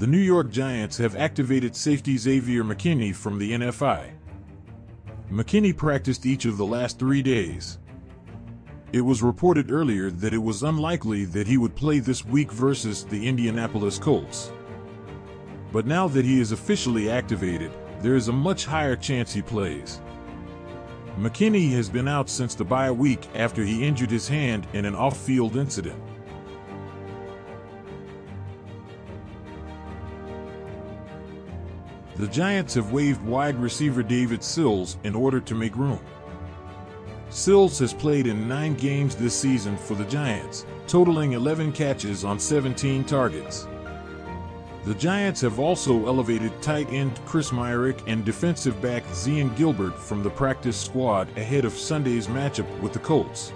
The New York Giants have activated safety Xavier McKinney from the NFI. McKinney practiced each of the last three days. It was reported earlier that it was unlikely that he would play this week versus the Indianapolis Colts. But now that he is officially activated, there is a much higher chance he plays. McKinney has been out since the bye week after he injured his hand in an off field incident. The Giants have waived wide receiver David Sills in order to make room. Sills has played in nine games this season for the Giants, totaling 11 catches on 17 targets. The Giants have also elevated tight end Chris Myarick and defensive back Zyon Gilbert from the practice squad ahead of Sunday's matchup with the Colts.